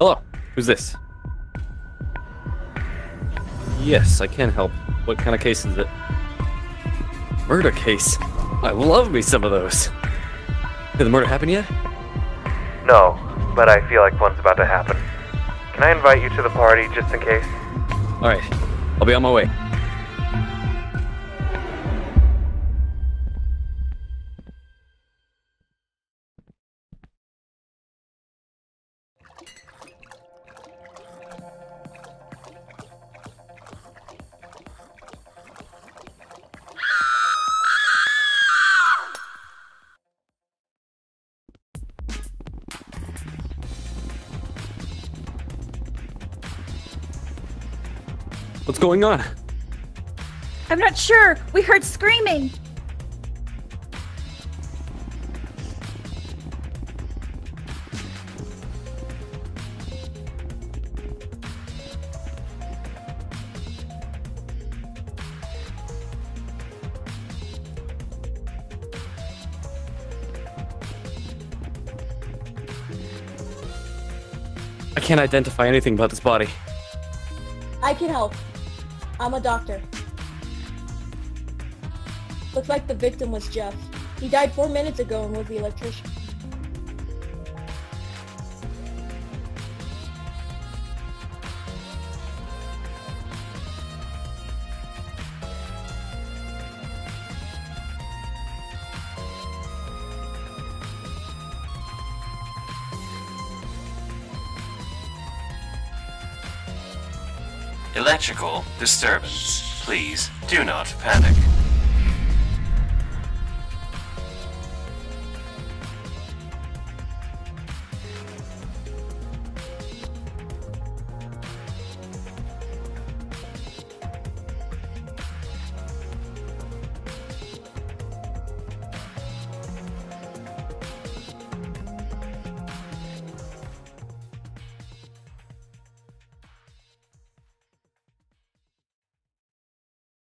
Hello, who's this? Yes, I can help. What kind of case is it? Murder case. I love me some of those. Did the murder happen yet? No, but I feel like one's about to happen. Can I invite you to the party just in case? Alright, I'll be on my way. What's going on? I'm not sure. We heard screaming. I can't identify anything about this body. I can help. I'm a doctor. Looks like the victim was Jeff. He died four minutes ago and was the electrician. Electrical disturbance. Please do not panic.